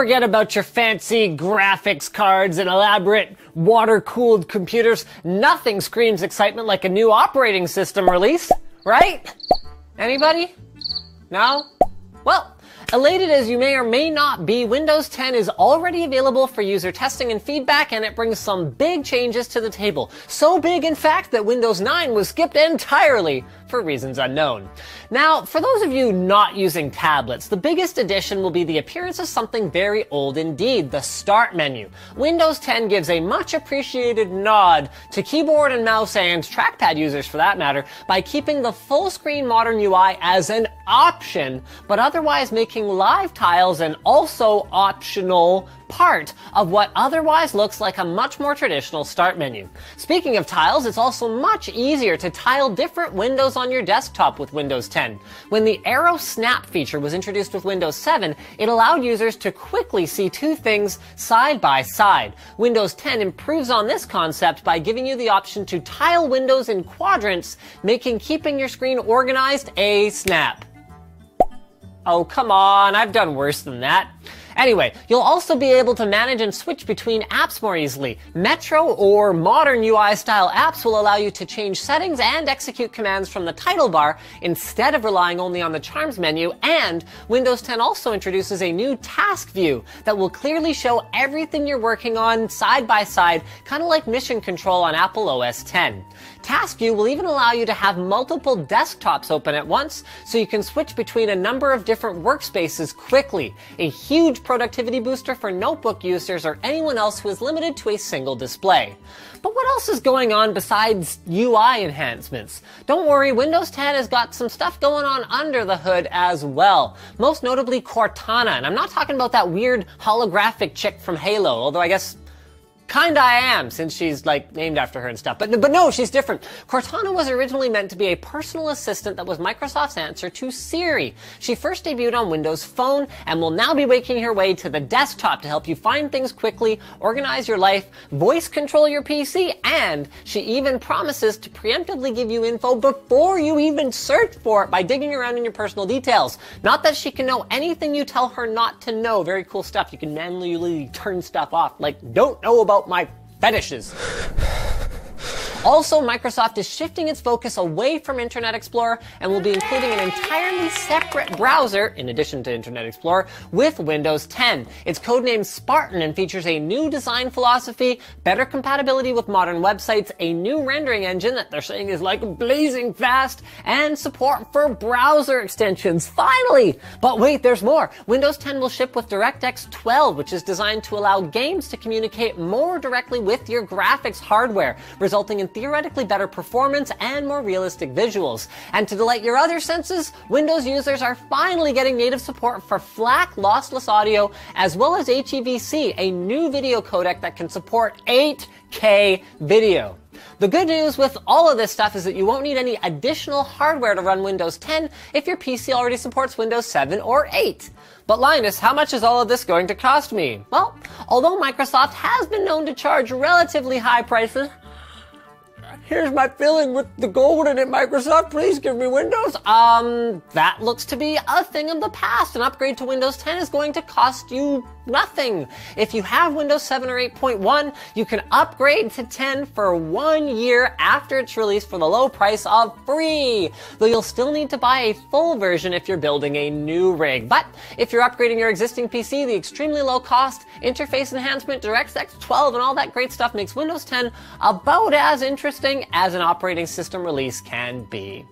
Forget about your fancy graphics cards and elaborate water-cooled computers. Nothing screams excitement like a new operating system release, right? Anybody? No? Well, Elated as you may or may not be, Windows 10 is already available for user testing and feedback, and it brings some big changes to the table. So big, in fact, that Windows 9 was skipped entirely for reasons unknown. Now, for those of you not using tablets, the biggest addition will be the appearance of something very old indeed, the Start menu. Windows 10 gives a much appreciated nod to keyboard and mouse and trackpad users for that matter by keeping the full screen modern UI as an option, but otherwise making live tiles an also optional part of what otherwise looks like a much more traditional start menu. Speaking of tiles, it's also much easier to tile different windows on your desktop with Windows 10. When the Aero Snap feature was introduced with Windows 7, it allowed users to quickly see two things side by side. Windows 10 improves on this concept by giving you the option to tile windows in quadrants, making keeping your screen organized a snap. Oh, come on, I've done worse than that. Anyway, you'll also be able to manage and switch between apps more easily. Metro or modern UI style apps will allow you to change settings and execute commands from the title bar instead of relying only on the charms menu. And Windows 10 also introduces a new task view that will clearly show everything you're working on side by side, kind of like mission control on Apple OS 10. Task View will even allow you to have multiple desktops open at once, so you can switch between a number of different workspaces quickly. A huge productivity booster for notebook users or anyone else who is limited to a single display. But what else is going on besides UI enhancements? Don't worry, Windows 10 has got some stuff going on under the hood as well. Most notably Cortana, and I'm not talking about that weird holographic chick from Halo, although I guess Kinda I am, since she's like named after her and stuff. But but no, she's different. Cortana was originally meant to be a personal assistant that was Microsoft's answer to Siri. She first debuted on Windows Phone and will now be making her way to the desktop to help you find things quickly, organize your life, voice control your PC, and she even promises to preemptively give you info before you even search for it by digging around in your personal details. Not that she can know anything you tell her not to know. Very cool stuff. You can manually turn stuff off. Like, don't know about my fetishes. Also, Microsoft is shifting its focus away from Internet Explorer and will be including an entirely separate browser, in addition to Internet Explorer, with Windows 10. It's codenamed Spartan and features a new design philosophy, better compatibility with modern websites, a new rendering engine that they're saying is like blazing fast, and support for browser extensions. Finally! But wait, there's more. Windows 10 will ship with DirectX 12, which is designed to allow games to communicate more directly with your graphics hardware, resulting in theoretically better performance and more realistic visuals. And to delight your other senses, Windows users are finally getting native support for FLAC lossless audio as well as HEVC, a new video codec that can support 8K video. The good news with all of this stuff is that you won't need any additional hardware to run Windows 10 if your PC already supports Windows 7 or 8. But Linus, how much is all of this going to cost me? Well, although Microsoft has been known to charge relatively high prices, here's my filling with the golden at Microsoft. Please give me Windows. Um, that looks to be a thing of the past. An upgrade to Windows 10 is going to cost you nothing. If you have Windows 7 or 8.1, you can upgrade to 10 for one year after it's released for the low price of free. Though you'll still need to buy a full version if you're building a new rig. But if you're upgrading your existing PC, the extremely low cost, interface enhancement, DirectX 12, and all that great stuff makes Windows 10 about as interesting as an operating system release can be.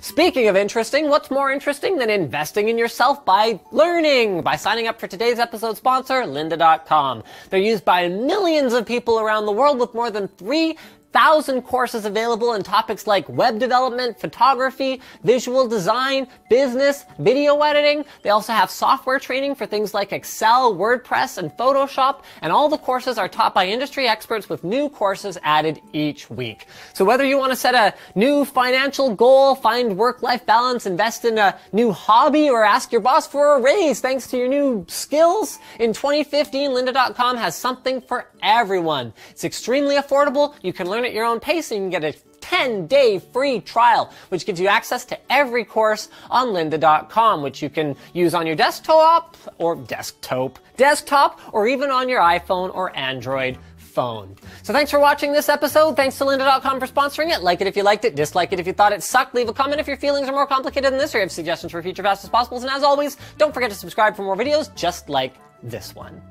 Speaking of interesting, what's more interesting than investing in yourself by learning? By signing up for today's episode sponsor, lynda.com. They're used by millions of people around the world with more than 3 thousand courses available in topics like web development, photography, visual design, business, video editing. They also have software training for things like Excel, WordPress, and Photoshop, and all the courses are taught by industry experts with new courses added each week. So whether you want to set a new financial goal, find work-life balance, invest in a new hobby, or ask your boss for a raise thanks to your new skills, in 2015, lynda.com has something for everyone. It's extremely affordable. You can learn at your own pace and you can get a 10-day free trial, which gives you access to every course on lynda.com, which you can use on your desktop or desktop, desktop, or even on your iPhone or Android phone. So thanks for watching this episode. Thanks to lynda.com for sponsoring it. Like it if you liked it, dislike it if you thought it sucked. Leave a comment if your feelings are more complicated than this or you have suggestions for future Fast As Possibles. And as always, don't forget to subscribe for more videos just like this one.